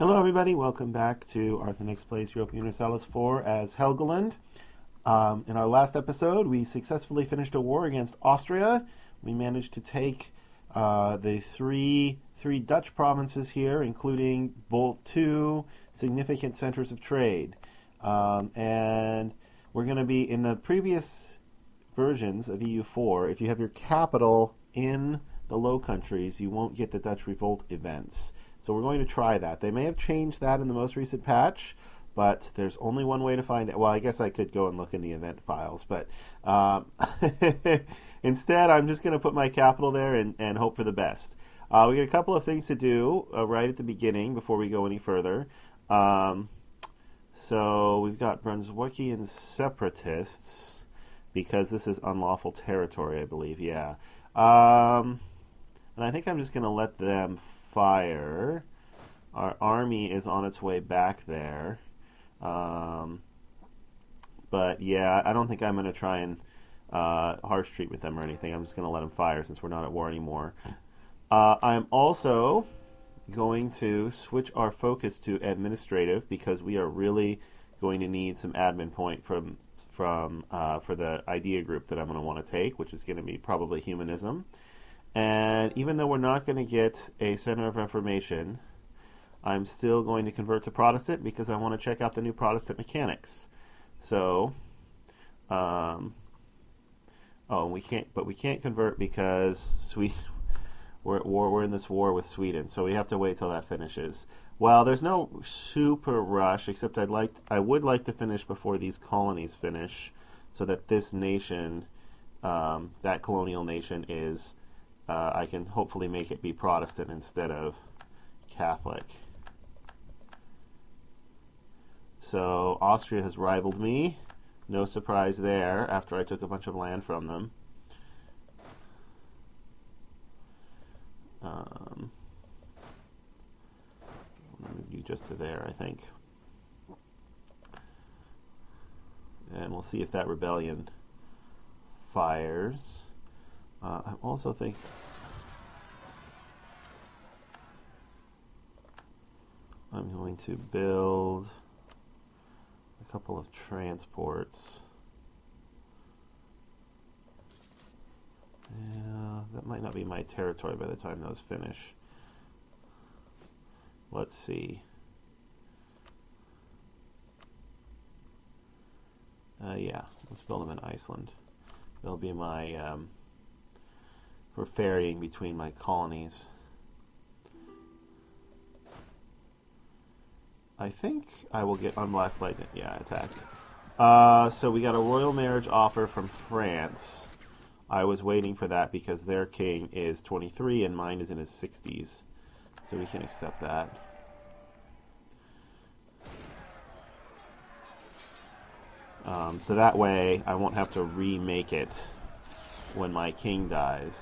Hello, everybody. Welcome back to Arthenex Plays Europa Universalis 4 as Helgoland. Um, in our last episode, we successfully finished a war against Austria. We managed to take uh, the three three Dutch provinces here, including both two significant centers of trade. Um, and we're going to be in the previous versions of EU4. If you have your capital in the Low Countries, you won't get the Dutch revolt events. So we're going to try that. They may have changed that in the most recent patch, but there's only one way to find it. Well, I guess I could go and look in the event files, but um, instead, I'm just going to put my capital there and, and hope for the best. Uh, we got a couple of things to do uh, right at the beginning before we go any further. Um, so we've got Brunswickian separatists because this is unlawful territory, I believe. Yeah. Um, and I think I'm just going to let them fire. Our army is on its way back there. Um, but yeah, I don't think I'm going to try and uh, harsh treat with them or anything. I'm just going to let them fire since we're not at war anymore. Uh, I'm also going to switch our focus to administrative because we are really going to need some admin point from from uh, for the idea group that I'm going to want to take, which is going to be probably humanism. And even though we're not going to get a center of reformation, I'm still going to convert to Protestant because I want to check out the new Protestant mechanics. So, um, oh, we can't, but we can't convert because Sweden, we're at war. We're in this war with Sweden, so we have to wait till that finishes. Well, there's no super rush, except I'd like, I would like to finish before these colonies finish, so that this nation, um, that colonial nation, is, uh, I can hopefully make it be Protestant instead of Catholic. So Austria has rivaled me. No surprise there after I took a bunch of land from them. Um, you just to there, I think. And we'll see if that rebellion fires. Uh, I also think I'm going to build a couple of transports. Yeah, that might not be my territory by the time those finish. Let's see. Uh, yeah, let's build them in Iceland. They'll be my, um, for ferrying between my colonies. I think I will get unblack lightning. Yeah, attacked. Uh, so we got a royal marriage offer from France. I was waiting for that because their king is 23 and mine is in his 60s. So we can accept that. Um, so that way I won't have to remake it when my king dies.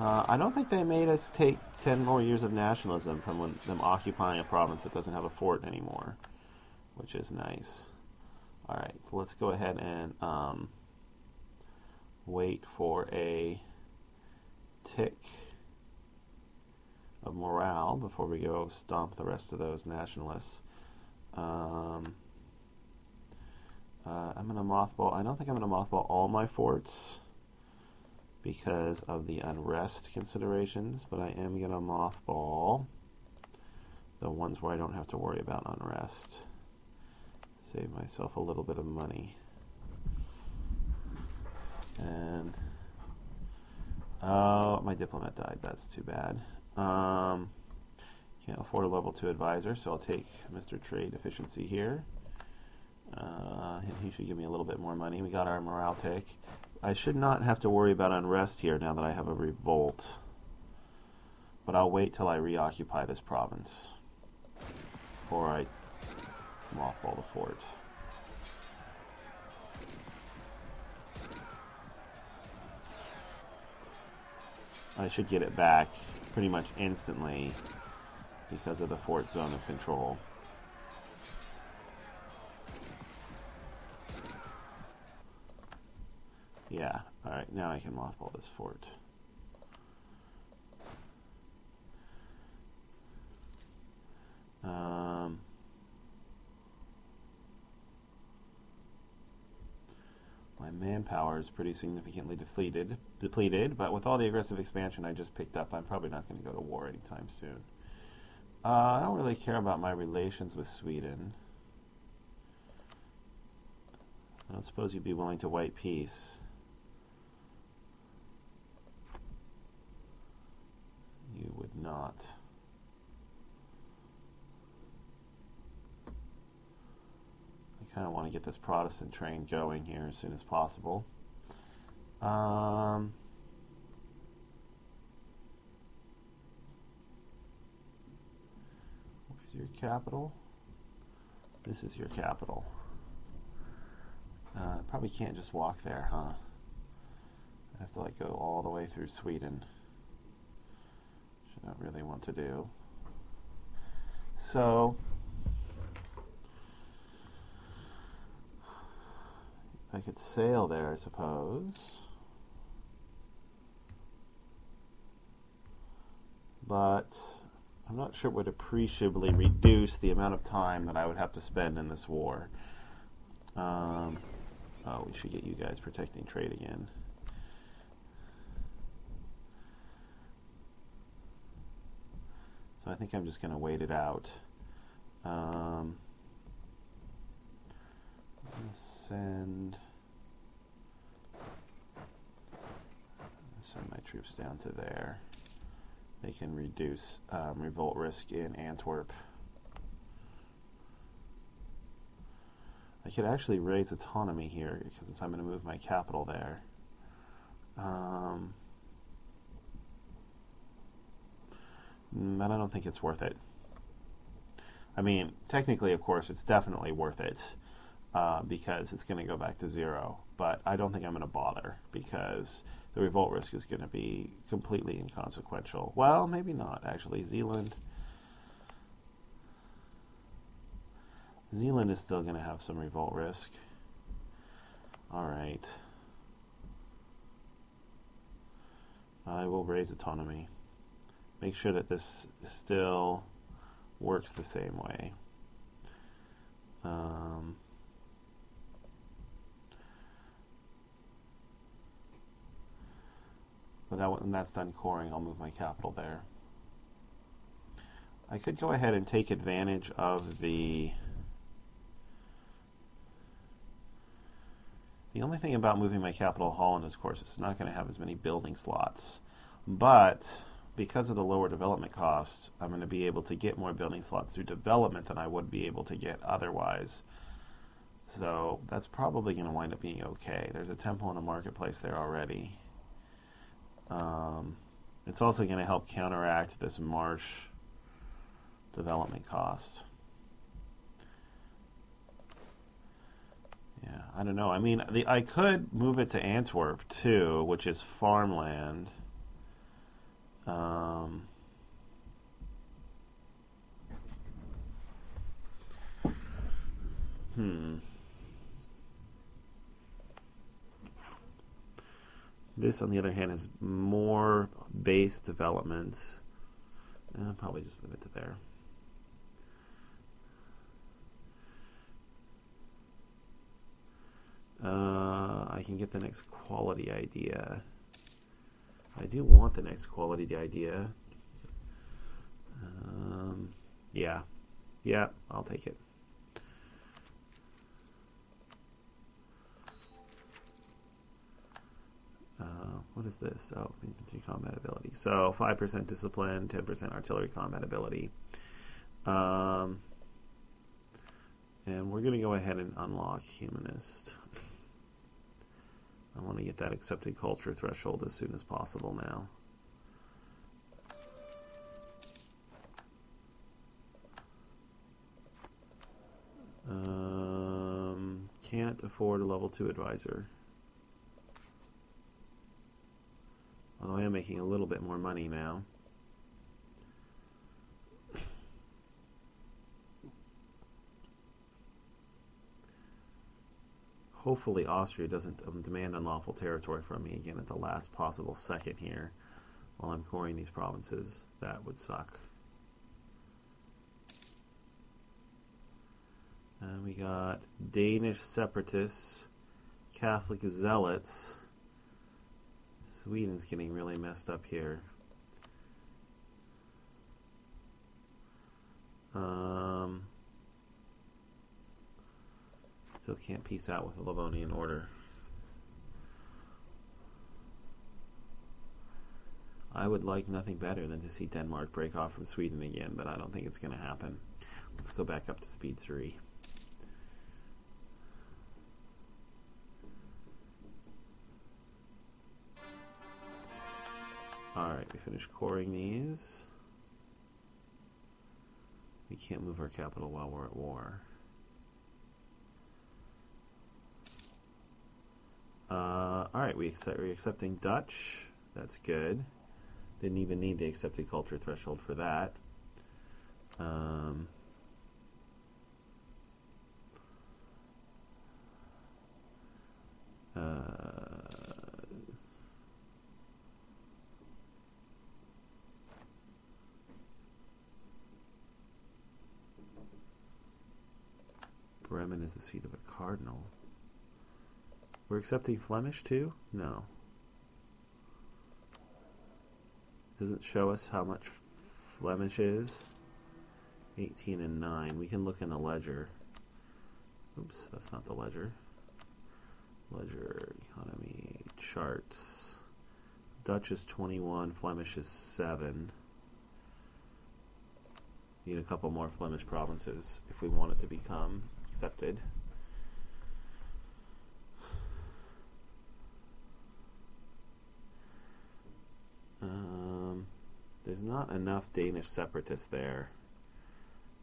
Uh, I don't think they made us take 10 more years of nationalism from when, them occupying a province that doesn't have a fort anymore, which is nice. Alright, let's go ahead and um, wait for a tick of morale before we go stomp the rest of those nationalists. Um, uh, I'm going to mothball. I don't think I'm going to mothball all my forts because of the unrest considerations, but I am going to mothball the ones where I don't have to worry about unrest. Save myself a little bit of money. And, oh, my diplomat died. That's too bad. Um, can't afford a level 2 advisor, so I'll take Mr. Trade Efficiency here. Uh, he should give me a little bit more money. We got our morale tick. I should not have to worry about unrest here now that I have a revolt. But I'll wait till I reoccupy this province before I mothball the fort. I should get it back pretty much instantly because of the fort zone of control. Yeah, alright, now I can mothball this fort. Um, my manpower is pretty significantly depleted, depleted, but with all the aggressive expansion I just picked up, I'm probably not going to go to war anytime soon. Uh, I don't really care about my relations with Sweden. I don't suppose you'd be willing to white peace. You would not. I kind of want to get this Protestant train going here as soon as possible. Um, where's your capital? This is your capital. Uh, probably can't just walk there, huh? I have to like go all the way through Sweden. I really want to do. So I could sail there, I suppose. But I'm not sure it would appreciably reduce the amount of time that I would have to spend in this war. Um, oh, we should get you guys protecting trade again. I think I'm just going to wait it out. Um, send send my troops down to there. They can reduce um, revolt risk in Antwerp. I could actually raise autonomy here because I'm going to move my capital there. Um, but I don't think it's worth it. I mean, technically, of course, it's definitely worth it uh, because it's going to go back to zero. But I don't think I'm going to bother because the revolt risk is going to be completely inconsequential. Well, maybe not, actually. Zealand. Zealand is still going to have some revolt risk. All right. I will raise autonomy. Make sure that this still works the same way. Um, but that, when that's done coring, I'll move my capital there. I could go ahead and take advantage of the The only thing about moving my capital Holland is, of course, it's not going to have as many building slots. But because of the lower development costs, I'm going to be able to get more building slots through development than I would be able to get otherwise. So that's probably going to wind up being okay. There's a temple and a marketplace there already. Um, it's also going to help counteract this marsh development cost. Yeah, I don't know. I mean, the, I could move it to Antwerp too, which is farmland. Um, hmm. This, on the other hand, is more base development. I'll probably just move it to there. Uh, I can get the next quality idea. I do want the next quality idea. Um, yeah. Yeah, I'll take it. Uh, what is this? Oh, infantry combat ability. So 5% discipline, 10% artillery combat ability. Um, and we're going to go ahead and unlock humanist. I want to get that accepted culture threshold as soon as possible now. Um, can't afford a level 2 advisor. Although I am making a little bit more money now. Hopefully Austria doesn't um, demand unlawful territory from me again at the last possible second here while I'm coring these provinces. That would suck. And we got Danish separatists Catholic zealots. Sweden's getting really messed up here. Um, still can't peace out with the Livonian Order. I would like nothing better than to see Denmark break off from Sweden again, but I don't think it's going to happen. Let's go back up to speed 3. Alright, we finished coring these. We can't move our capital while we're at war. Uh, Alright, we accept, we're accepting Dutch. That's good. Didn't even need the accepted culture threshold for that. Um, uh, Bremen is the seat of a cardinal. We're accepting Flemish too? No. Doesn't show us how much Flemish is. 18 and 9. We can look in the ledger. Oops, that's not the ledger. Ledger, economy, charts. Dutch is 21, Flemish is 7. Need a couple more Flemish provinces if we want it to become accepted. There's not enough Danish separatists there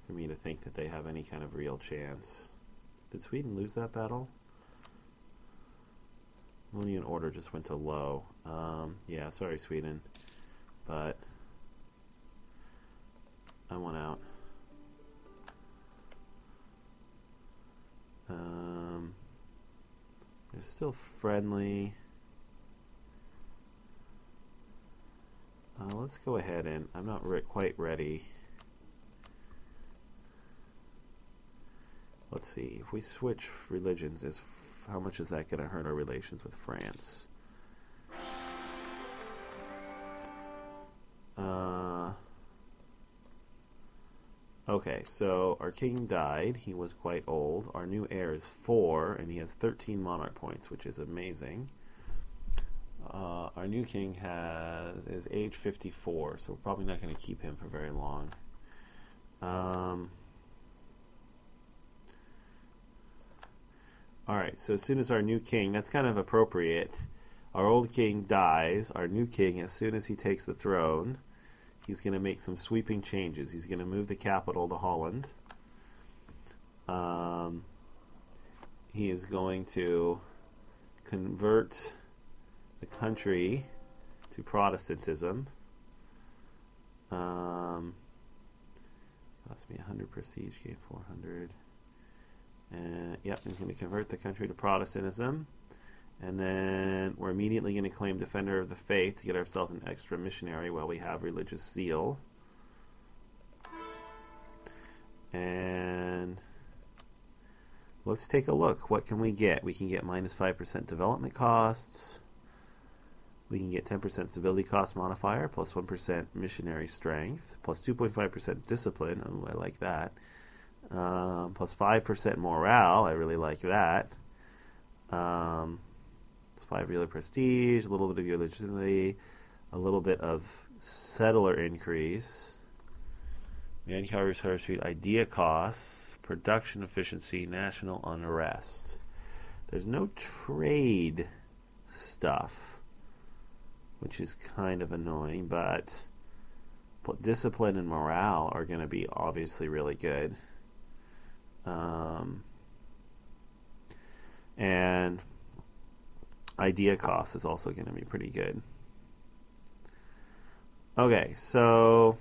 for me to think that they have any kind of real chance. Did Sweden lose that battle? Livonian order just went to low. Um, yeah, sorry, Sweden. But I want out. Um, they're still friendly. Uh, let's go ahead and I'm not re quite ready. Let's see if we switch religions. Is how much is that going to hurt our relations with France? Uh, okay, so our king died. He was quite old. Our new heir is four, and he has 13 monarch points, which is amazing. Uh, our new king has is age 54, so we're probably not going to keep him for very long. Um, all right, so as soon as our new king, that's kind of appropriate. Our old king dies. Our new king, as soon as he takes the throne, he's going to make some sweeping changes. He's going to move the capital to Holland. Um, he is going to convert the country to Protestantism. Um, cost me 100 prestige, gave 400. And yep, he's going to convert the country to Protestantism. And then we're immediately going to claim Defender of the Faith to get ourselves an extra missionary while we have religious zeal. And let's take a look. What can we get? We can get minus 5% development costs. We can get 10% stability cost modifier, plus 1 missionary strength, plus 2.5% discipline. Oh, I like that. Um, plus 5% morale. I really like that. Um, it's 5 real prestige, a little bit of your legitimacy, a little bit of settler increase. Manpower Street idea costs, production efficiency, national unrest. There's no trade stuff which is kind of annoying, but discipline and morale are going to be obviously really good. Um, and idea cost is also going to be pretty good. Okay, so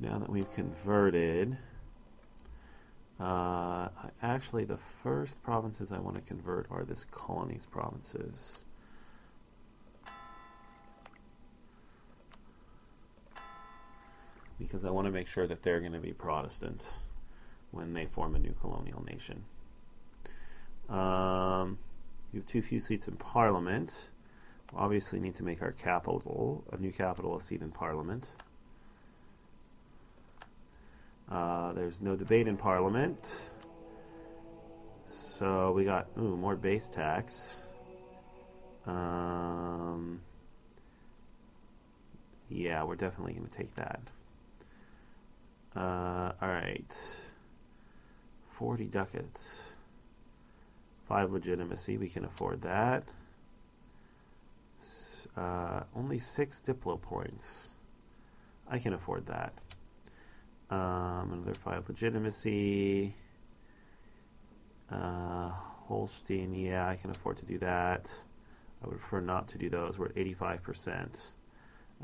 now that we've converted uh, actually, the first provinces I want to convert are this colonies provinces. because I want to make sure that they're going to be Protestant when they form a new colonial nation. Um, we have too few seats in Parliament. We obviously need to make our capital, a new capital, a seat in Parliament. Uh, there's no debate in Parliament. So we got, ooh, more base tax. Um, yeah, we're definitely going to take that. Uh, all right. 40 ducats. 5 legitimacy, we can afford that. Uh, only 6 diplo points. I can afford that. Um, another 5 legitimacy. Uh, Holstein, yeah, I can afford to do that. I would prefer not to do those. We're at 85%.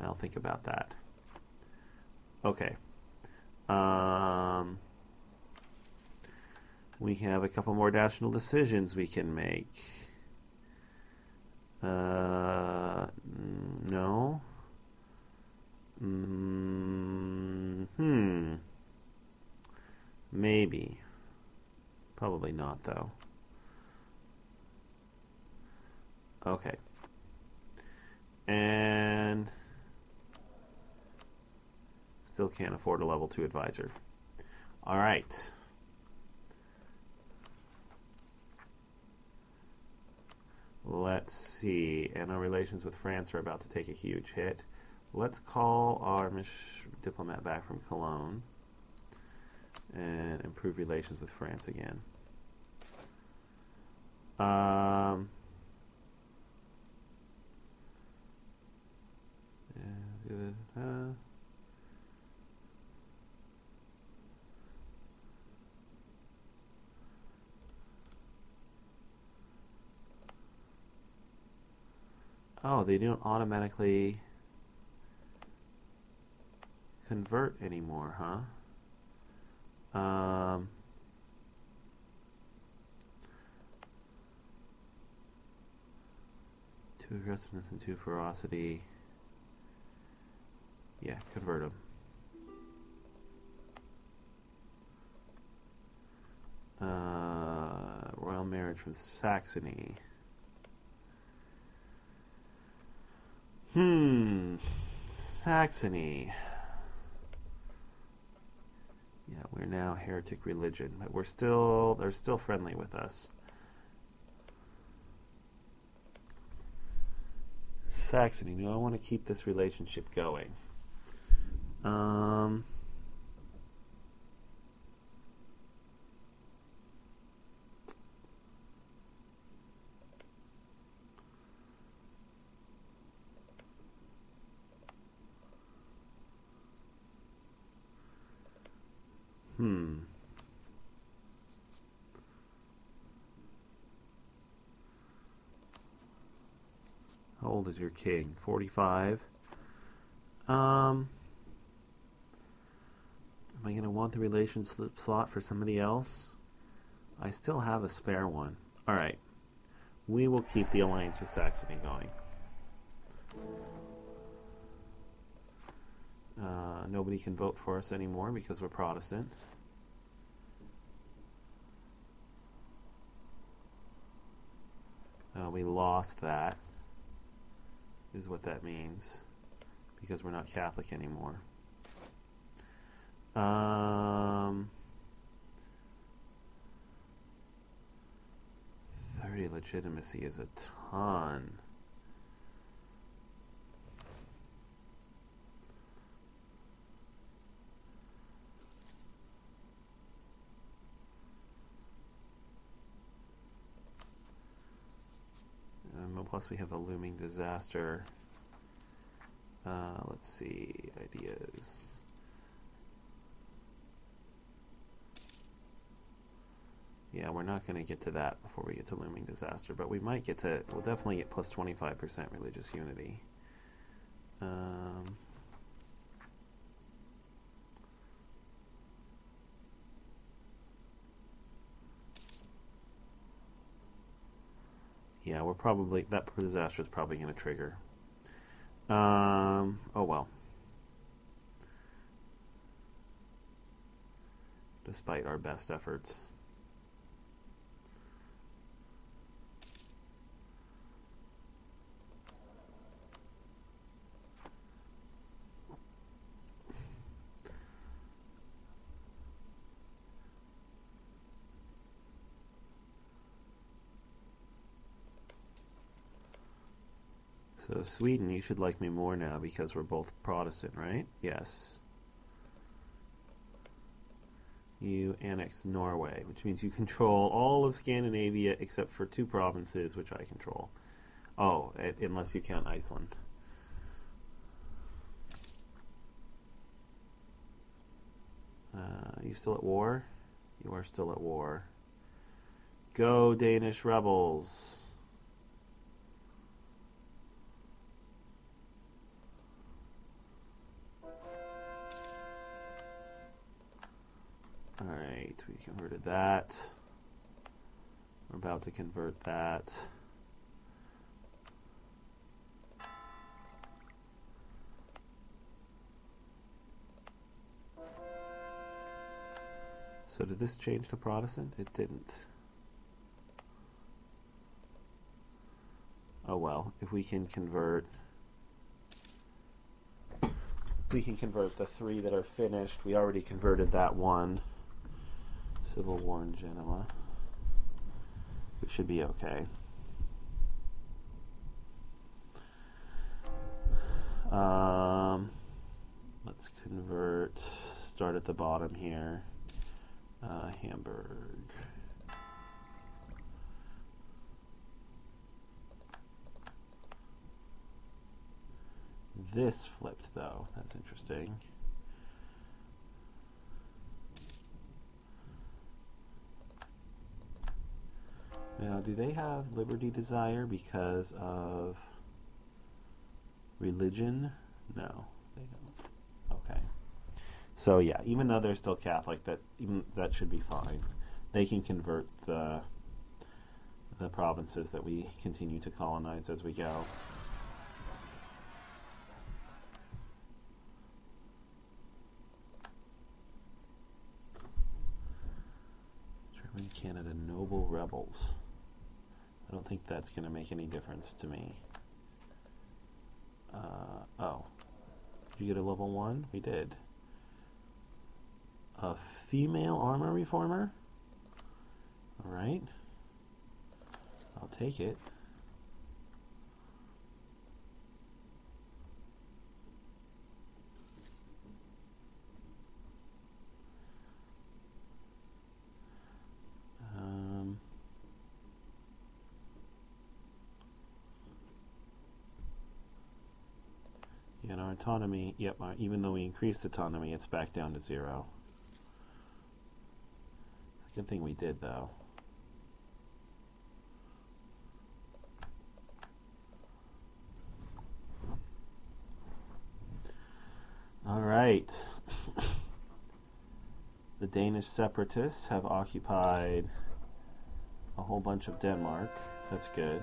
I'll think about that. Okay. Um, we have a couple more national decisions we can make. Uh, no. Mm, hmm. Maybe. Probably not, though. Okay. And still can't afford a level 2 advisor. All right. Let's see. And our relations with France are about to take a huge hit. Let's call our diplomat back from Cologne and improve relations with France again. Um, oh, they don't automatically convert anymore, huh? Um, two aggressiveness and two ferocity. Yeah, convert them. Uh, royal marriage from Saxony. Hmm. Saxony. Yeah, we're now heretic religion, but we're still they're still friendly with us. Saxony, do I want to keep this relationship going? Um Hmm. How old is your king? 45. Um, am I going to want the relations slot for somebody else? I still have a spare one. Alright. We will keep the alliance with Saxony going. Uh, nobody can vote for us anymore because we're Protestant. Uh, we lost that, is what that means, because we're not Catholic anymore. Um, 30 legitimacy is a ton. Plus we have a looming disaster. Uh, let's see, ideas. Yeah, we're not going to get to that before we get to looming disaster, but we might get to, we'll definitely get plus 25% religious unity. Um, yeah, we're probably that disaster is probably going to trigger. Um, oh well. Despite our best efforts. So Sweden, you should like me more now because we're both Protestant, right? Yes. You annex Norway, which means you control all of Scandinavia except for two provinces, which I control. Oh, it, unless you count Iceland. Uh, are you still at war? You are still at war. Go, Danish rebels. Alright, we converted that. We're about to convert that. So did this change to Protestant? It didn't. Oh well, if we can convert we can convert the three that are finished. We already converted that one. Civil War in Genoa. We should be okay. Um, let's convert, start at the bottom here. Uh, Hamburg. This flipped though, that's interesting. Now, do they have liberty desire because of religion? No, they don't. Okay. So yeah, even though they're still Catholic, that even that should be fine. They can convert the the provinces that we continue to colonize as we go. German Canada Noble Rebels. I don't think that's going to make any difference to me. Uh, oh. Did you get a level 1? We did. A female army reformer? Alright. I'll take it. Autonomy, yep, even though we increased autonomy, it's back down to zero. Good thing we did, though. All right. the Danish separatists have occupied a whole bunch of Denmark. That's good.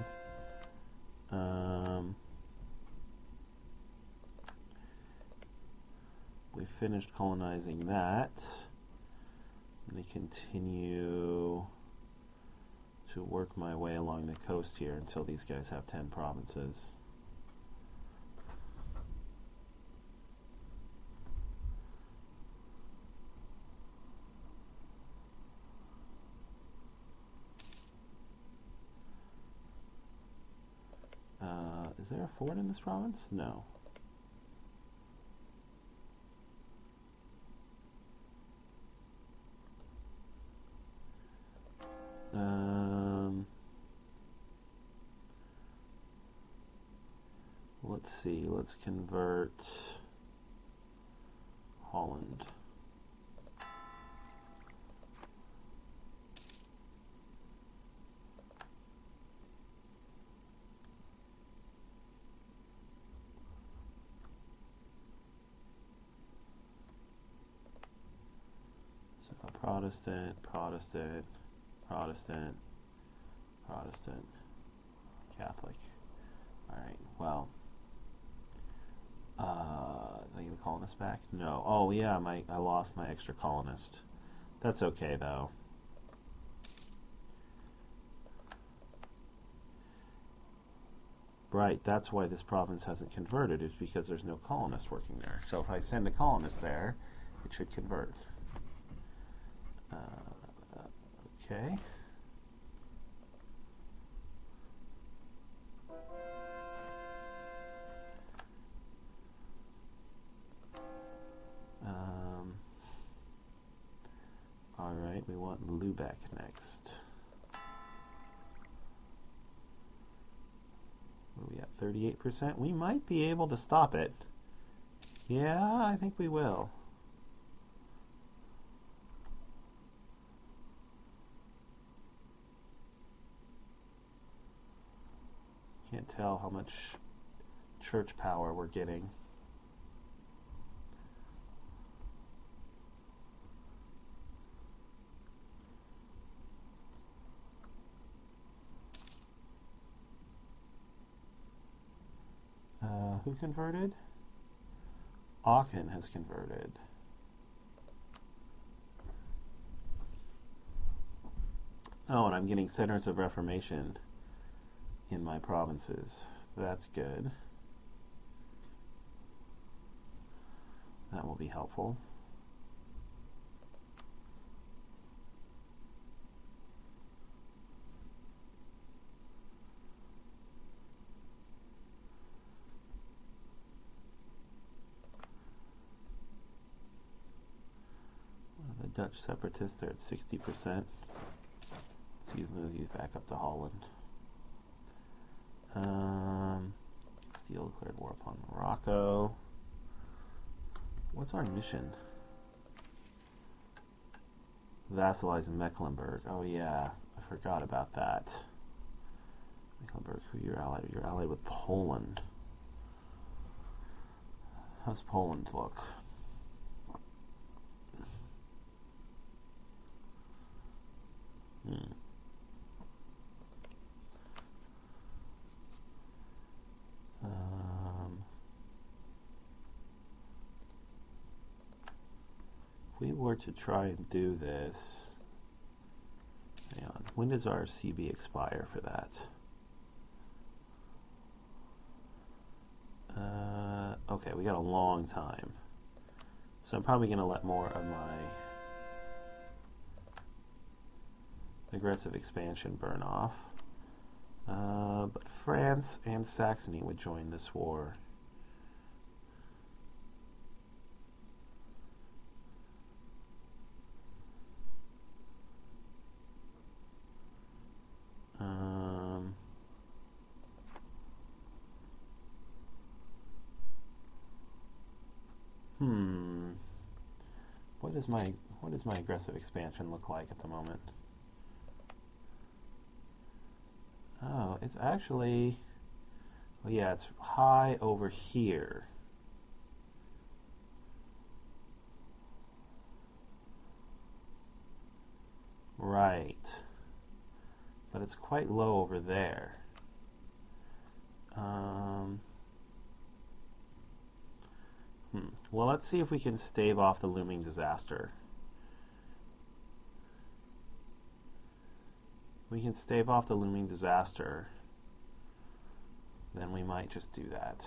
Um, we finished colonizing that. Going to continue to work my way along the coast here until these guys have 10 provinces. Uh, is there a fort in this province? No. Um, let's see, let's convert Holland. So Protestant, Protestant, Protestant, Protestant, Catholic. All right. Well, uh, are you gonna colonist back? No. Oh yeah, my I lost my extra colonist. That's okay, though. Right, that's why this province hasn't converted, is because there's no colonist working there. So if I send a colonist there, it should convert. Uh, okay. Um, all right, we want Lubeck next. We at? 38%? We might be able to stop it. Yeah, I think we will. Can't tell how much church power we're getting. Uh, who converted? Aachen has converted. Oh, and I'm getting centers of reformation in my provinces. That's good. That will be helpful. The Dutch separatists are at 60%. Let's move these back up to Holland. Um, Steele declared war upon Morocco. What's our mission? Vassalize Mecklenburg. Oh yeah, I forgot about that. Mecklenburg, who you're allied? with? You're allied with Poland. How's Poland look? Were to try and do this, hang on, when does our CB expire for that? Uh, okay, we got a long time. So I'm probably going to let more of my aggressive expansion burn off. Uh, but France and Saxony would join this war. Um, hmm. What does my what does my aggressive expansion look like at the moment? Oh, it's actually, well, yeah, it's high over here. Right. But it's quite low over there. Um, hmm. Well, let's see if we can stave off the looming disaster. We can stave off the looming disaster, then we might just do that.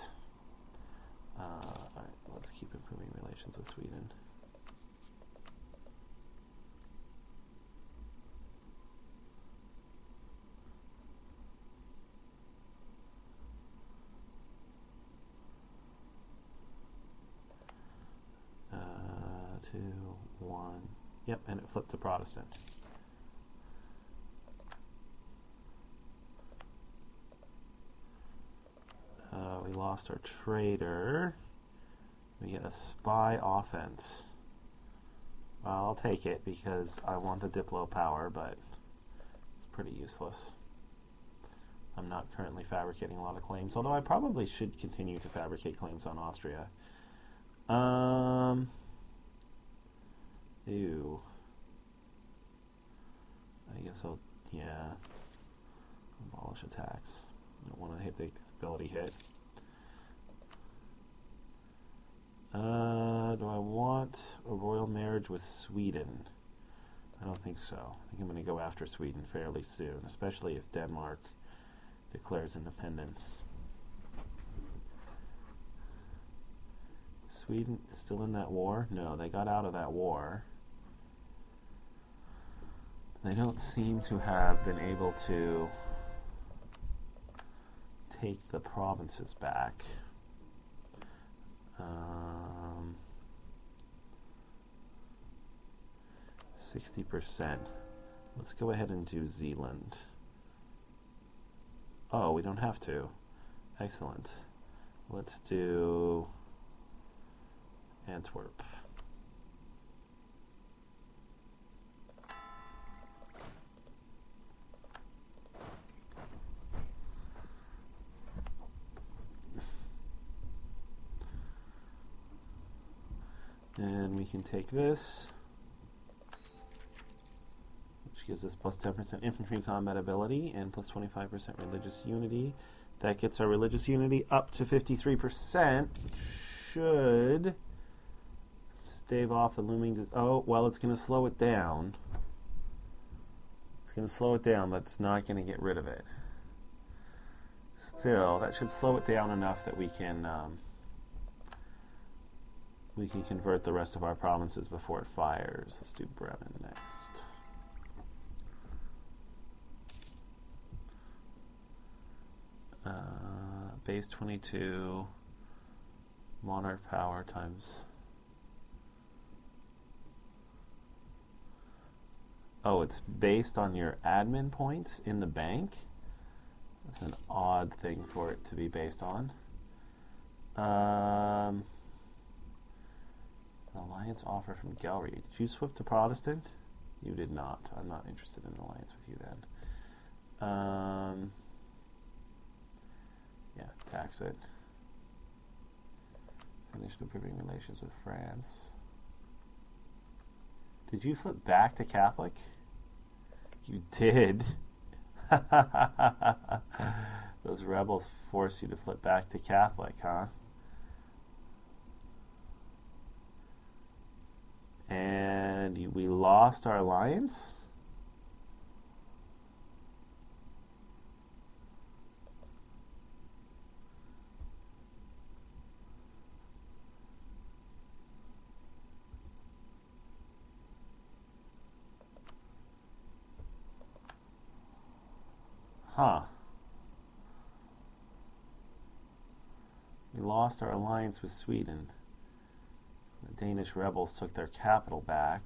Uh, all right, let's keep improving relations with Sweden. Uh, two, one. Yep, and it flipped to Protestant. Uh, we lost our trader. We get a spy offense. Well, I'll take it because I want the Diplo power, but it's pretty useless. I'm not currently fabricating a lot of claims, although I probably should continue to fabricate claims on Austria. Um, ew. I guess I'll, yeah, abolish attacks. I don't want to hit the ability hit. Uh, do I want a royal marriage with Sweden? I don't think so. I think I'm going to go after Sweden fairly soon, especially if Denmark declares independence. Sweden still in that war? No, they got out of that war. They don't seem to have been able to take the provinces back. Um, 60%. Let's go ahead and do Zealand. Oh, we don't have to. Excellent. Let's do Antwerp. And we can take this, which gives us plus 10% infantry combat ability and plus 25% religious unity. That gets our religious unity up to 53%, should stave off the looming. Oh, well, it's going to slow it down. It's going to slow it down, but it's not going to get rid of it. Still, that should slow it down enough that we can. Um, we can convert the rest of our provinces before it fires. Let's do Bremen next. Uh, base 22, monarch power times. Oh, it's based on your admin points in the bank? That's an odd thing for it to be based on. Um, alliance offer from Gallery. Did you swap to Protestant? You did not. I'm not interested in an alliance with you then. Um, yeah, tax it. Finish improving relations with France. Did you flip back to Catholic? You did. Those rebels forced you to flip back to Catholic, huh? And we lost our alliance? Huh. We lost our alliance with Sweden. Danish rebels took their capital back.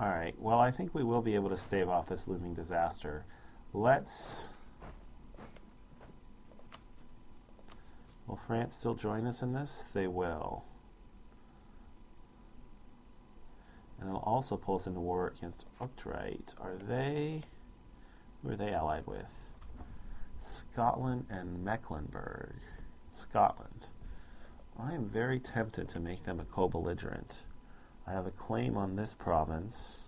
Alright, well I think we will be able to stave off this looming disaster. Let's... Will France still join us in this? They will. And it'll also pull us into war against Utrecht. Are they... Who are they allied with? Scotland and Mecklenburg. Scotland. I am very tempted to make them a co-belligerent. I have a claim on this province.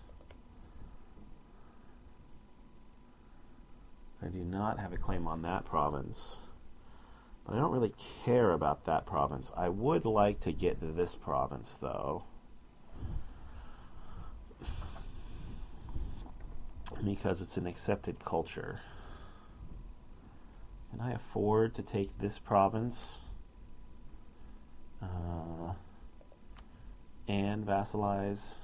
I do not have a claim on that province. But I don't really care about that province. I would like to get this province, though. because it's an accepted culture. Can I afford to take this province uh, and vassalize?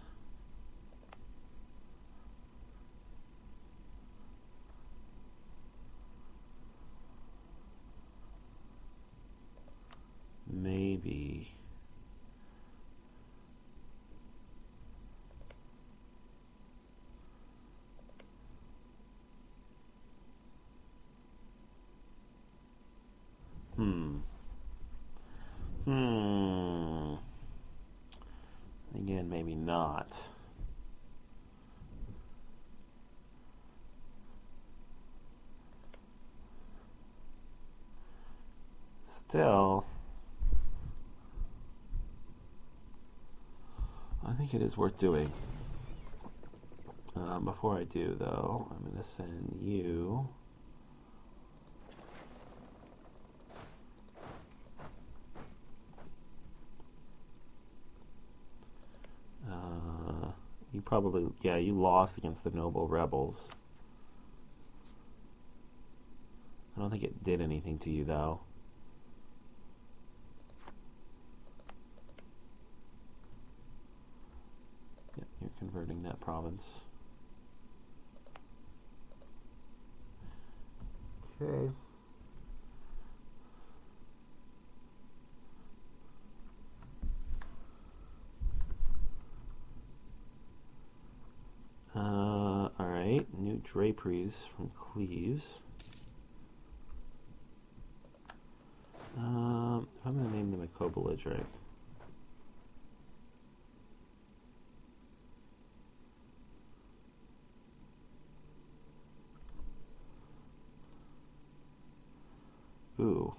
it is worth doing. Uh, before I do, though, I'm going to send you. Uh, you probably, yeah, you lost against the Noble Rebels. I don't think it did anything to you, though. Province. Okay. Uh, alright, new draperies from Cleves. Um, I'm going to name them a co-belligerent. Ooh.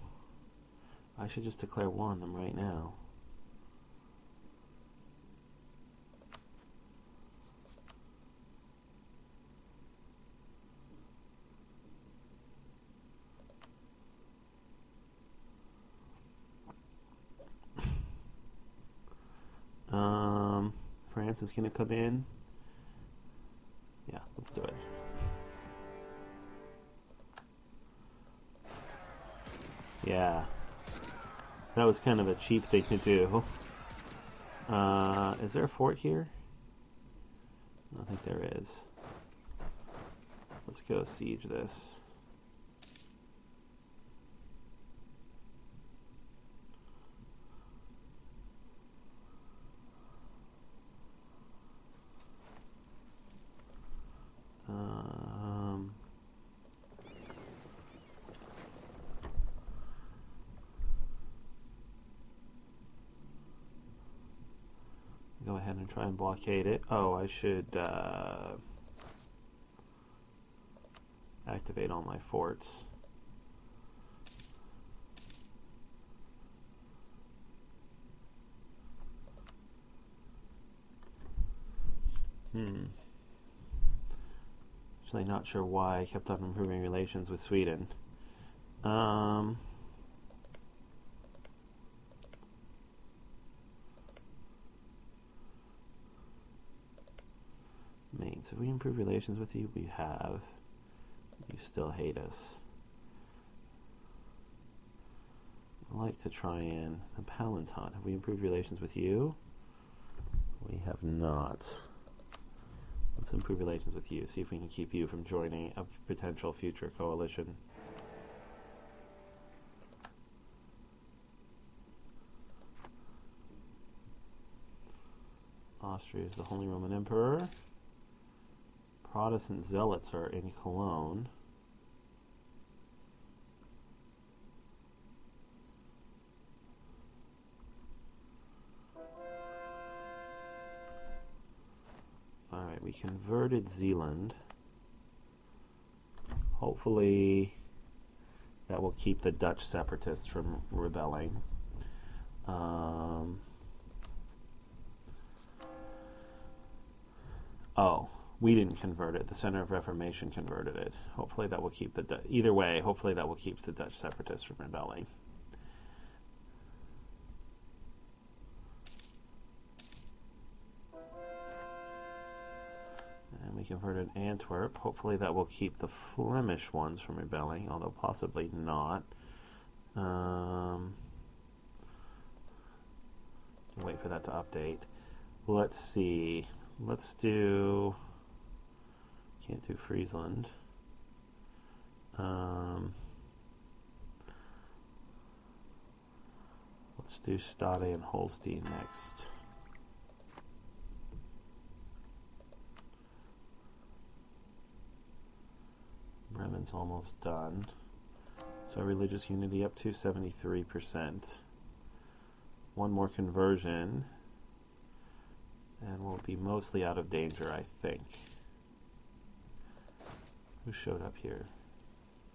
I should just declare war on them right now. Um, France is going to come in. Yeah, let's do it. Yeah. That was kind of a cheap thing to do. Uh, is there a fort here? I don't think there is. Let's go siege this. Um, go ahead blockade it. Oh, I should uh, activate all my forts. Hmm. Actually, not sure why I kept on improving relations with Sweden. Um. Mainz. So if we improve relations with you, we have. You still hate us. I like to try and the Palatine. Have we improved relations with you? We have not. Let's improve relations with you. See if we can keep you from joining a potential future coalition. Austria is the Holy Roman Emperor. Protestant zealots are in Cologne. Alright, we converted Zealand. Hopefully that will keep the Dutch separatists from rebelling. Um, oh, we didn't convert it. The Center of Reformation converted it. Hopefully that will keep the either way. Hopefully that will keep the Dutch separatists from rebelling. And we converted Antwerp. Hopefully that will keep the Flemish ones from rebelling, although possibly not. Um, wait for that to update. Let's see. Let's do. Can't do Friesland. Um, let's do Stade and Holstein next. Bremen's almost done. So religious unity up to 73%. One more conversion. And we'll be mostly out of danger, I think. Who showed up here?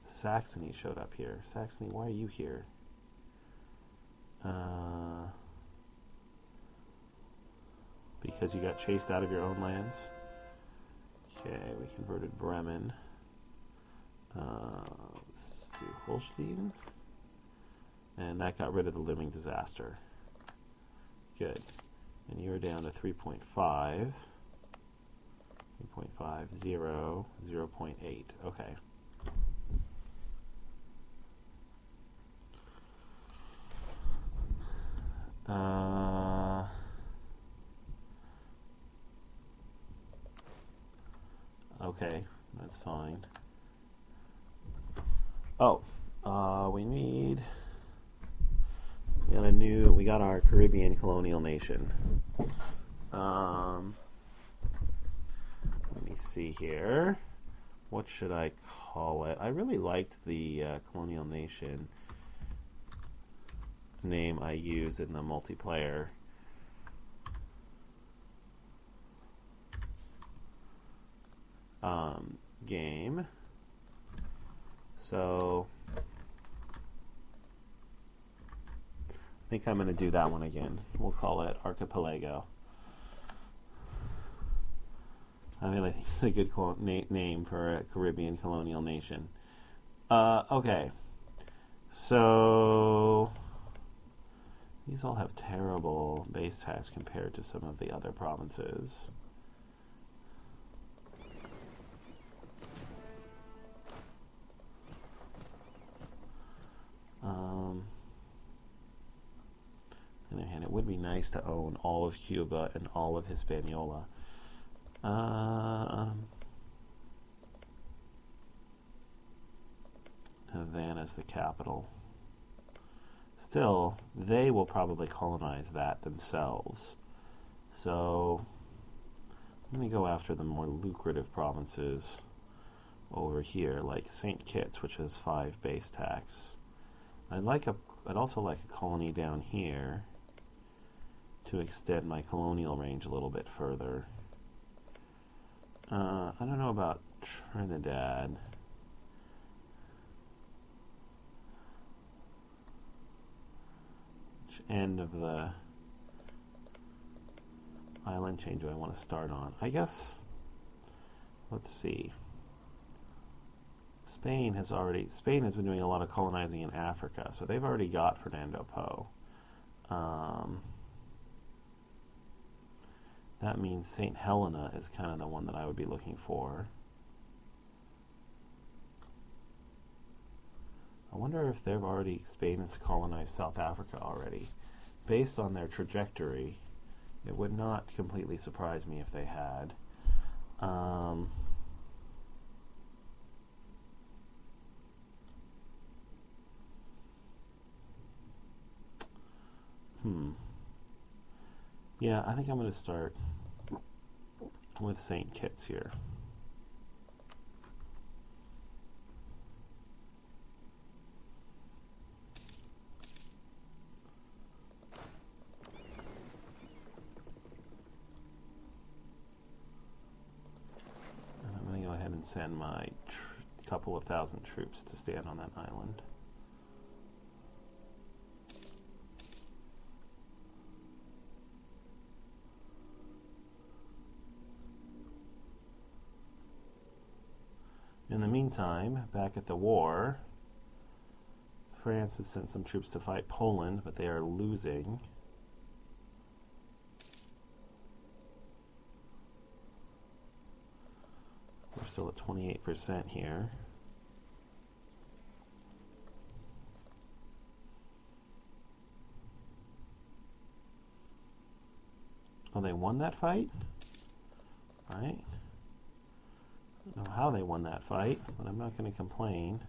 Saxony showed up here. Saxony, why are you here? Uh, because you got chased out of your own lands? Okay, we converted Bremen. Uh, let's do Holstein. And that got rid of the living disaster. Good. And you're down to 3.5. five zero zero point eight. Okay. Uh, okay, that's fine. Oh, uh, we need. We got a new. We got our Caribbean colonial nation. Um, see here. What should I call it? I really liked the uh, colonial nation name I use in the multiplayer. Um, game. So I think I'm going to do that one again. We'll call it Archipelago. I mean, it's a good na- name for a Caribbean colonial nation. Uh, okay. So these all have terrible base tax compared to some of the other provinces. Um, on the other hand, it would be nice to own all of Cuba and all of Hispaniola. Um, Havana's the capital still, they will probably colonize that themselves. So going to go after the more lucrative provinces over here, like St. Kitts, which has five base tax. I'd like a, I'd also like a colony down here to extend my colonial range a little bit further. Uh, I don't know about Trinidad. Which end of the island chain do I want to start on? I guess, let's see. Spain has already, Spain has been doing a lot of colonizing in Africa, so they've already got Fernando Po. Um, that means St. Helena is kind of the one that I would be looking for. I wonder if they've already, Spain has colonized South Africa already. Based on their trajectory, it would not completely surprise me if they had. Um, hmm. Yeah, I think I'm going to start with St. Kitts here. And I'm going to go ahead and send my couple of thousand troops to stand on that island. In the meantime, back at the war, France has sent some troops to fight Poland, but they are losing. We're still at 28% here. Oh, they won that fight? Right? Know how they won that fight, but I'm not going to complain.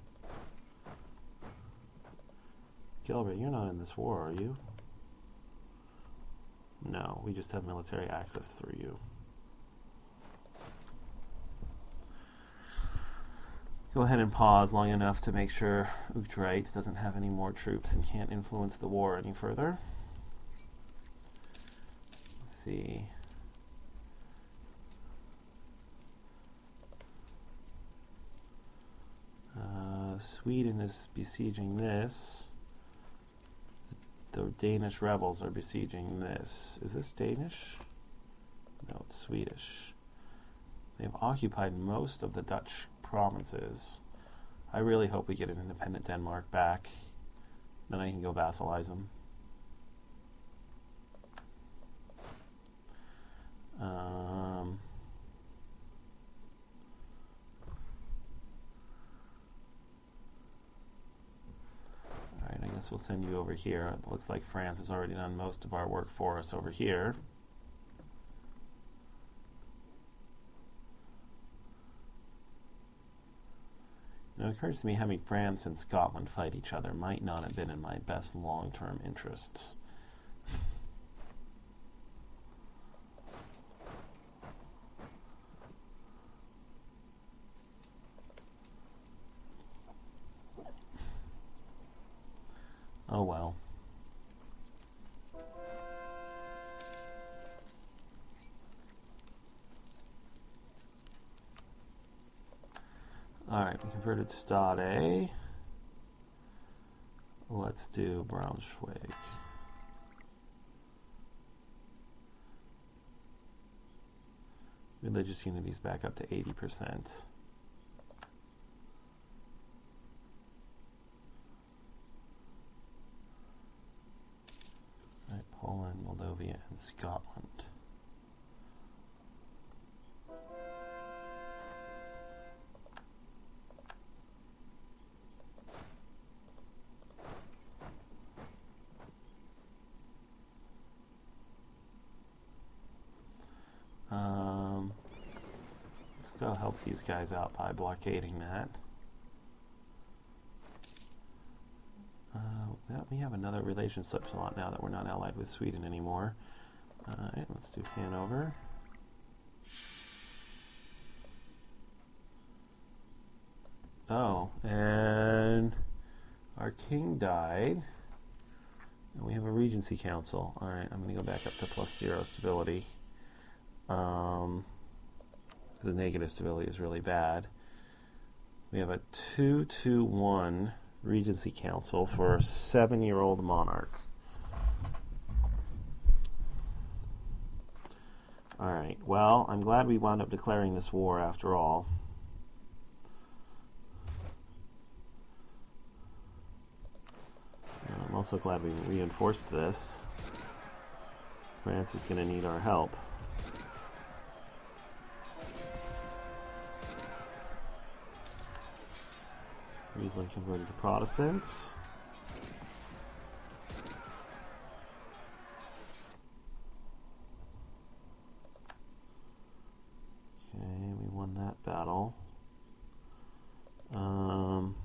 Gilbert, you're not in this war, are you? No, we just have military access through you. go ahead and pause long enough to make sure Utrecht doesn't have any more troops and can't influence the war any further. Let's see. Uh, Sweden is besieging this. The Danish rebels are besieging this. Is this Danish? No, it's Swedish. They've occupied most of the Dutch provinces. I really hope we get an independent Denmark back. Then I can go vassalize them. Um, we'll send you over here. It looks like France has already done most of our work for us over here. It occurs to me having France and Scotland fight each other might not have been in my best long-term interests. Oh well. All right, we converted Stade. Let's do Braunschweig. Religious unity's back up to 80%. Right, Poland, And Scotland. Um, let's go help these guys out by blockading that. Uh, we have another relationship slot now that we're not allied with Sweden anymore. Alright, let's do Hanover. Oh, and our king died. And we have a regency council. Alright, I'm going to go back up to plus zero stability. Um, the negative stability is really bad. We have a 2 2 1 Regency Council for a seven year old monarch. Alright, well, I'm glad we wound up declaring this war after all. Uh, I'm also glad we reinforced this. France is going to need our help. easily converted to Protestants. Okay, we won that battle. Um,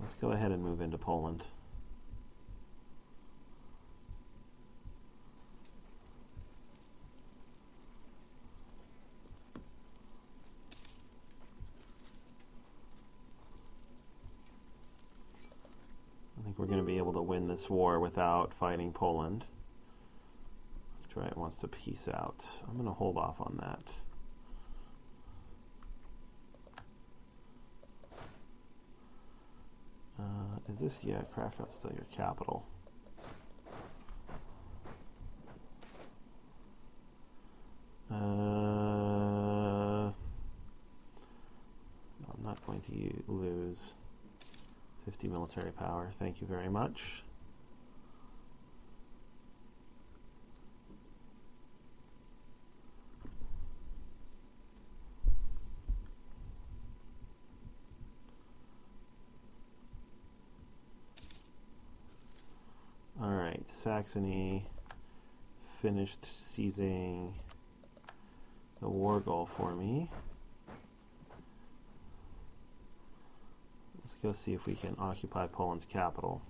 let's go ahead and move into Poland. we're going to be able to win this war without fighting Poland. Detroit wants to peace out. I'm going to hold off on that. Uh, is this, yeah, Krakow's still your capital. Uh, I'm not going to lose. 50 military power. Thank you very much. All right, Saxony finished seizing the war goal for me. Let's go see if we can occupy Poland's capital.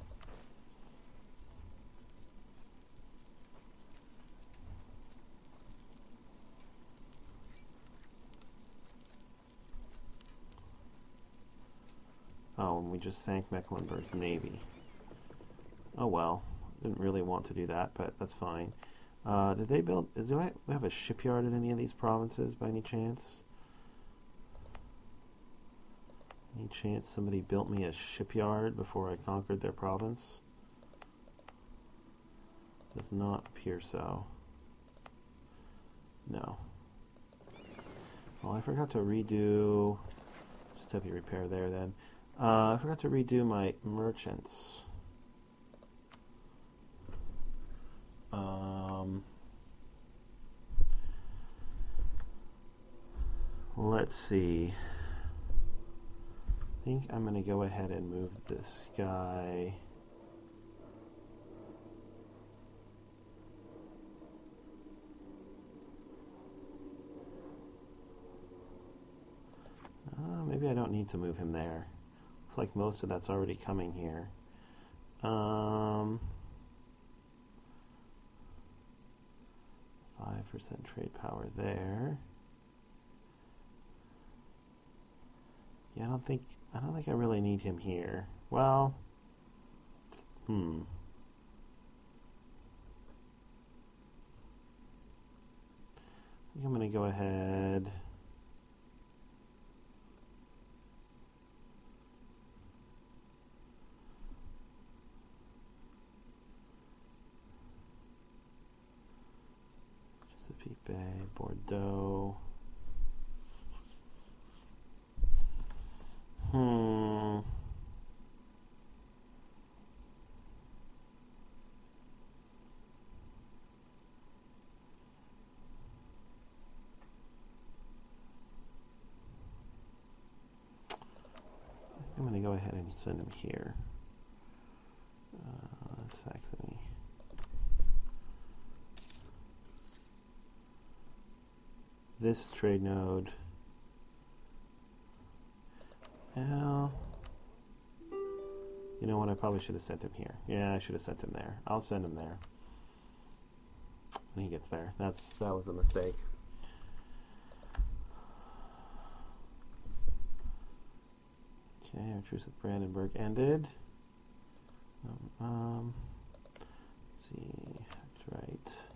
Oh, and we just sank Mecklenburg's navy. Oh well, didn't really want to do that, but that's fine. Uh, did they build? Is do I have a shipyard in any of these provinces by any chance? Any chance somebody built me a shipyard before I conquered their province? Does not appear so. No. Well, I forgot to redo... Just have you repair there then. Uh, I forgot to redo my merchants. Um, let's see. I think I'm going to go ahead and move this guy. Uh, maybe I don't need to move him there. Looks like most of that's already coming here. Um, 5% trade power there. Yeah, I don't think I don't think I really need him here. Well, hmm. I think I'm going to go ahead. Bay, Bordeaux. Hmm. I'm going to go ahead and send him here. Uh, Saxony. This trade node well, you know what? I probably should have sent him here. Yeah, I should have sent him there. I'll send him there when he gets there. That's that was a mistake. Okay, our truce with Brandenburg ended. Um, um see, that's right.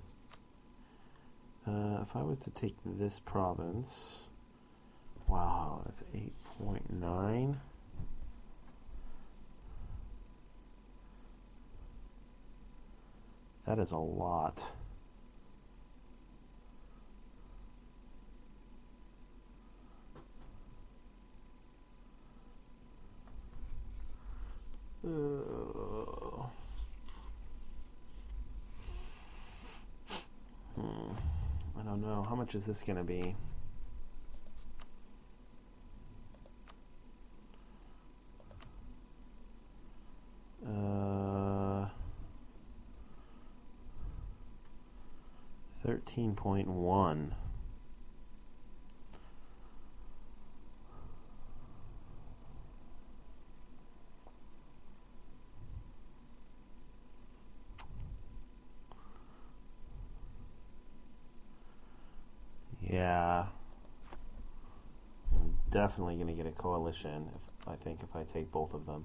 Uh, if I was to take this province. Wow, that's 8.9. That is a lot. Uh, hmm. I don't know. How much is this going to be? Uh, 13.1. definitely going to get a coalition if I think if I take both of them.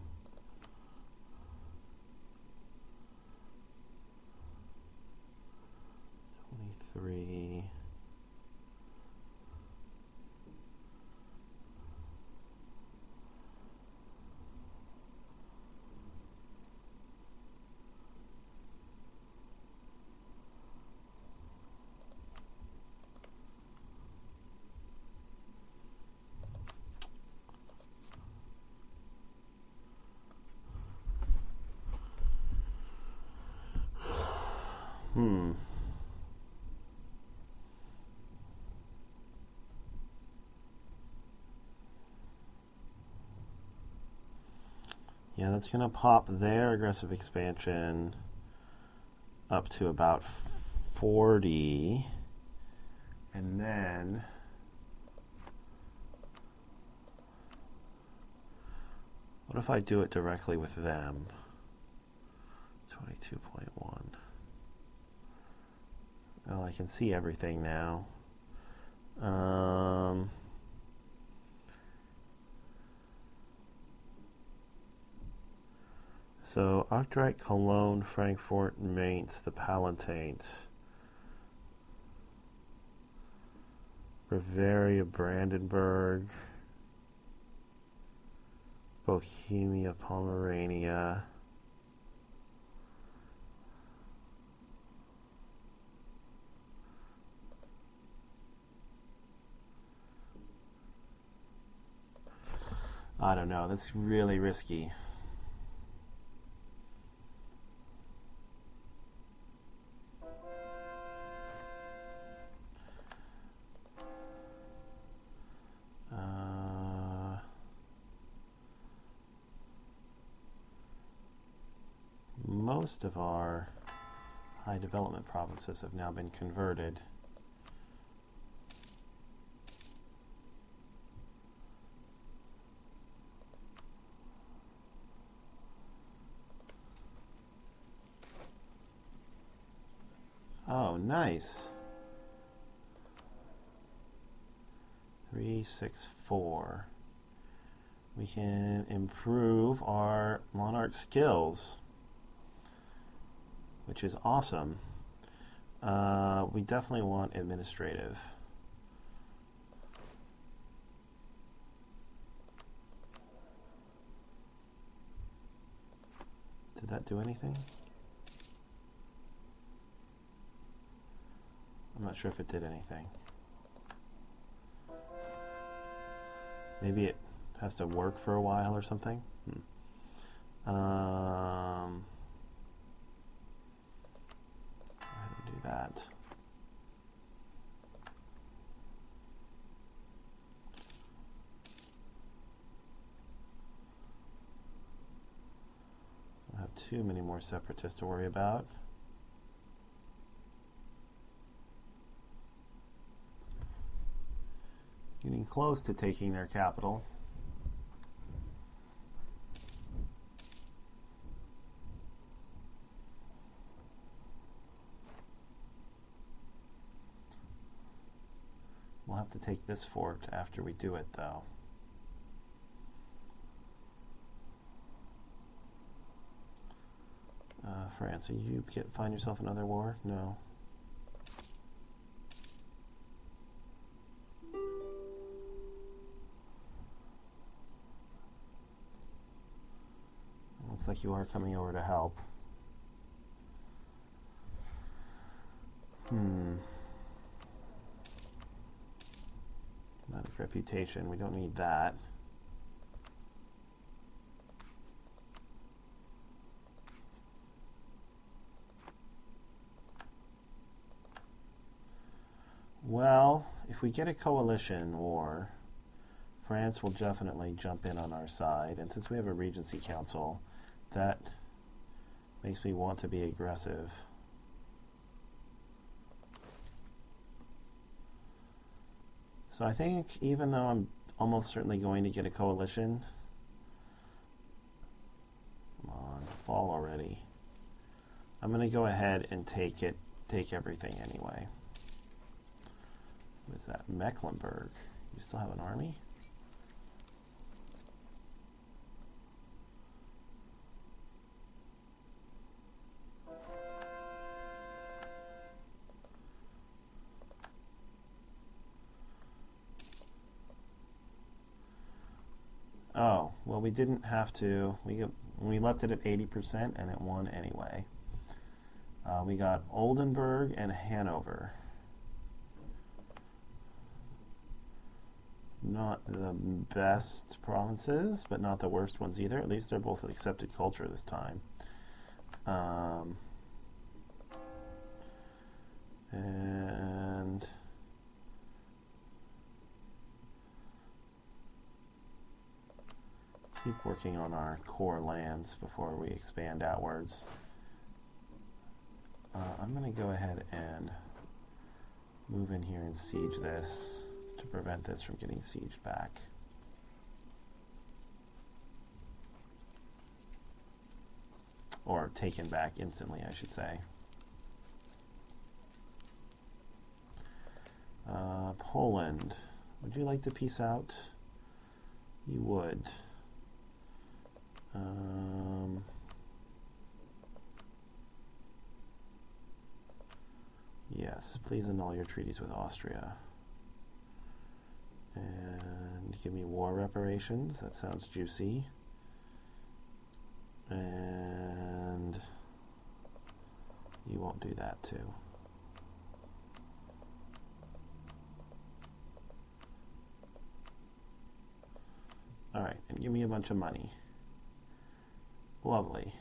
three. Hmm. That's going to pop their aggressive expansion up to about 40. And then what if I do it directly with them? 22.1. Well, I can see everything now. Um, So Utrecht, Cologne, Frankfurt, Mainz, the Palatines. Bavaria, Brandenburg, Bohemia, Pomerania. I don't know, that's really risky. Most of our high development provinces have now been converted. Oh, nice. 364. We can improve our monarch skills, which is awesome. Uh, we definitely want administrative. Did that do anything? I'm not sure if it did anything. Maybe it has to work for a while or something. Hmm. Um, do that. Don't have too many more separatists to worry about. Getting close to taking their capital. Have to take this fort after we do it, though. Uh, France, are you get find yourself another war? No. Looks like you are coming over to help. Hmm. Not reputation. We don't need that. Well, if we get a coalition war, France will definitely jump in on our side. And since we have a Regency Council, that makes me want to be aggressive. So I think even though I'm almost certainly going to get a coalition, come on, fall already. I'm going to go ahead and take it, take everything anyway. What is that? Mecklenburg. You still have an army? We didn't have to. We we left it at 80% and it won anyway. Uh, we got Oldenburg and Hanover. Not the best provinces, but not the worst ones either. At least they're both accepted culture this time. Um, and keep working on our core lands before we expand outwards. Uh, I'm going to go ahead and move in here and siege this to prevent this from getting sieged back. Or taken back instantly, I should say. Uh, Poland, would you like to peace out? You would. Um, yes, please annul your treaties with Austria. And give me war reparations. That sounds juicy. And you won't do that too. All right, and give me a bunch of money. Lovely.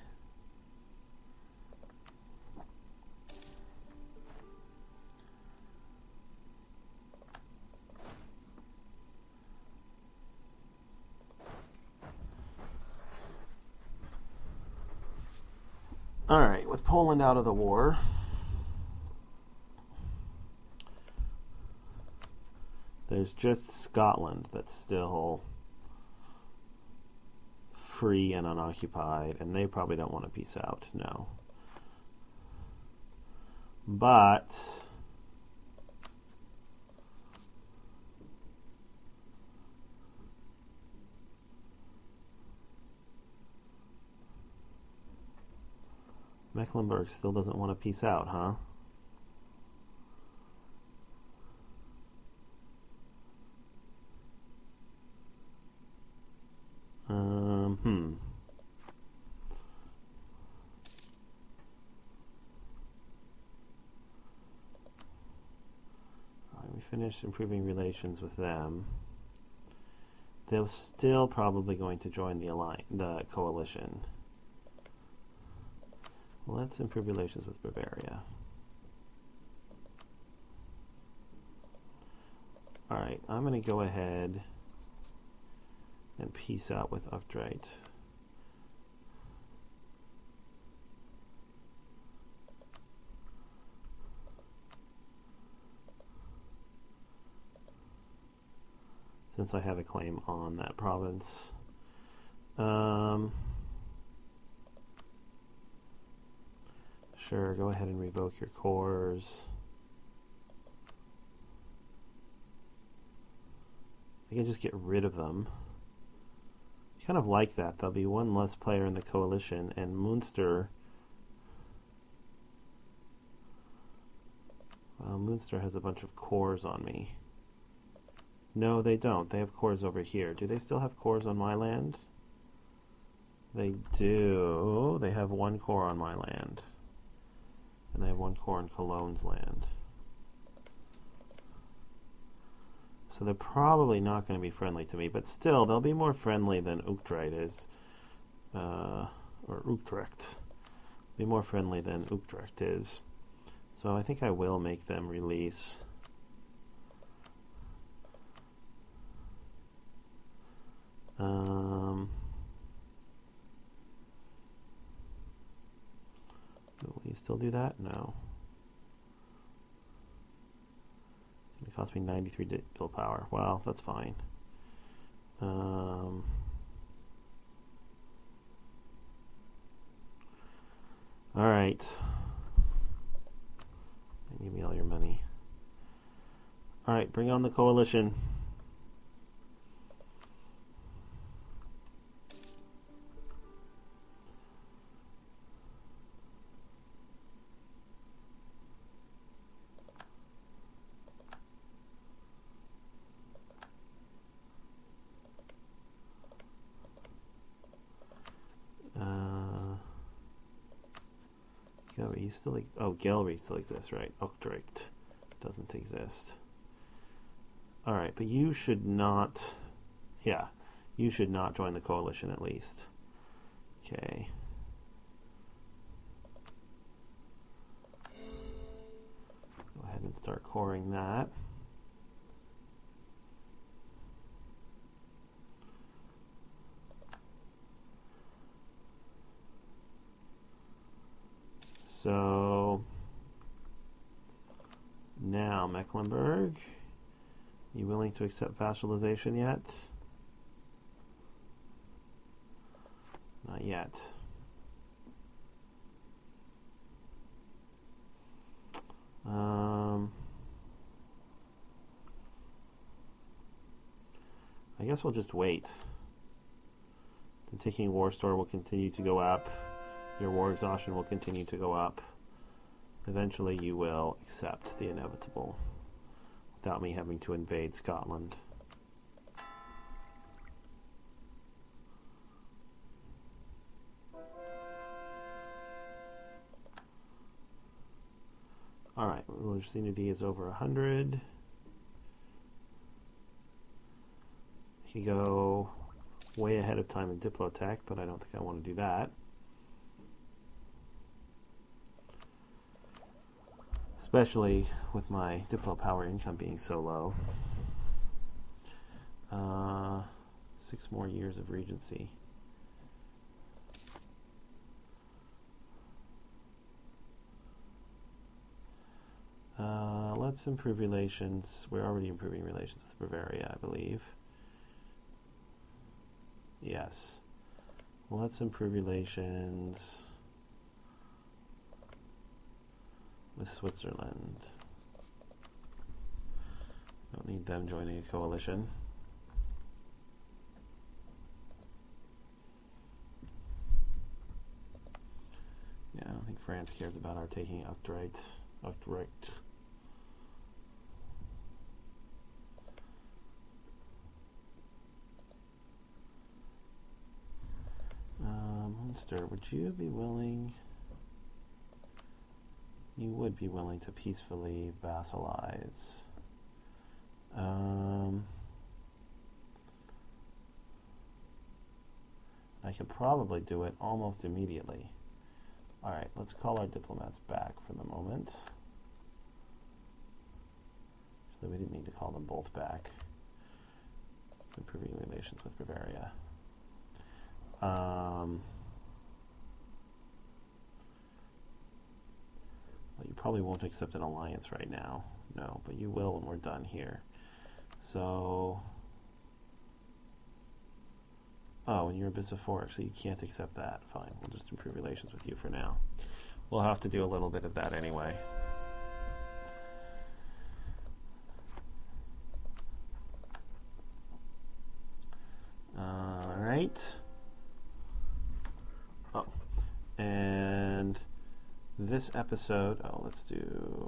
All right, with Poland out of the war, there's just Scotland that's still free and unoccupied, and they probably don't want to peace out. No. But Mecklenburg still doesn't want to peace out, huh? Um, hmm. Finished improving relations with them. They're still probably going to join the alliance, the coalition. Let's improve relations with Bavaria. Alright, I'm going to go ahead and peace out with Utrecht. Since I have a claim on that province. Um, Sure, go ahead and revoke your cores. I can just get rid of them. I kind of like that. There'll be one less player in the coalition, and Munster. Well, Munster has a bunch of cores on me. No, they don't. They have cores over here. Do they still have cores on my land? They do. They have one core on my land. And they have one core in Cologne's land. So they're probably not going to be friendly to me, but still, they'll be more friendly than Utrecht is. Uh, or Utrecht. Be more friendly than Utrecht is. So I think I will make them release. Um, Will you still do that? No. It cost me 93 bill power. Well, that's fine. Um, all right. Give me all your money. All right, bring on the coalition. Still oh gallery still exists, right? Utrecht doesn't exist. All right, but you should not. Yeah, you should not join the coalition at least. Okay. Go ahead and start coring that. So now Mecklenburg, you willing to accept vassalization yet? Not yet. Um, I guess we'll just wait. The taking war score will continue to go up your war exhaustion will continue to go up. Eventually, you will accept the inevitable without me having to invade Scotland. Alright, religious unity is over 100. I could go way ahead of time in Diplotech, but I don't think I want to do that. especially with my Diplo Power income being so low. Uh, six more years of Regency. Uh, let's improve relations. We're already improving relations with Bavaria, I believe. Yes. Let's improve relations. With Switzerland. Don't need them joining a coalition. Yeah, I don't think France cares about our taking Utrecht. Utrecht. Um, Munster, would you be willing? You would be willing to peacefully vassalize. Um, I could probably do it almost immediately. All right, let's call our diplomats back for the moment. So we didn't need to call them both back. Improving relations with Bavaria. Um, you probably won't accept an alliance right now. No, but you will when we're done here. So, oh, and you're a Bishopric, so you can't accept that. Fine, we'll just improve relations with you for now. We'll have to do a little bit of that anyway. All right. Oh, and this episode, oh, let's do,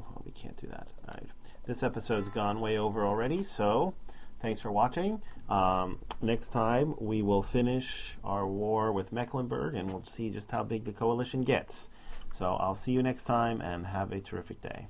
oh, we can't do that. All right. This episode's gone way over already, so thanks for watching. Um, next time, we will finish our war with Mecklenburg and we'll see just how big the coalition gets. So I'll see you next time and have a terrific day.